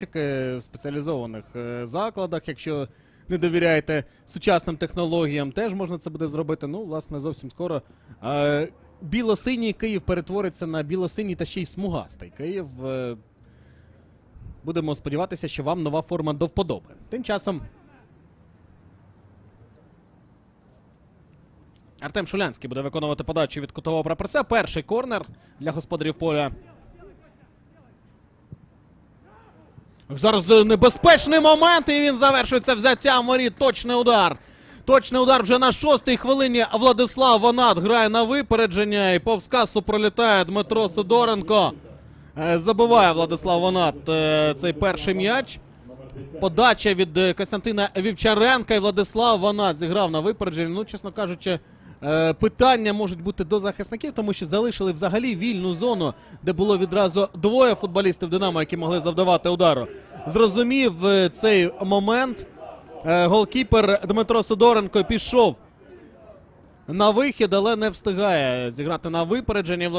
в спеціалізованих е, закладах, якщо не довіряєте сучасним технологіям, теж можна це буде зробити. Ну, власне, зовсім скоро. Е, Біло-синій Київ перетвориться на біло-синій та ще й смугастий Київ. Е, Будемо сподіватися, що вам нова форма до вподоби. Тим часом. Артем Шулянський буде виконувати подачу від кутового прапорця. Перший корнер для господарів поля. Зараз е, небезпечний момент, і він завершується взяттям воріт. Точний удар. Точний удар вже на шостій хвилині. Владислав Вонат грає на випередження. І повз касу пролітає Дмитро Сидоренко. Е, Забиває Владислав Вонат е, цей перший м'яч. Подача від Костянтина Вівчаренка і Владислав Вонат зіграв на випередження. Ну, чесно кажучи, питання можуть бути до захисників, тому що залишили взагалі вільну зону, де було відразу двоє футболістів Динамо, які могли завдавати удару. Зрозумів е, цей момент. Е, Голкіпер Дмитро Сидоренко пішов на вихід, але не встигає зіграти на випередження.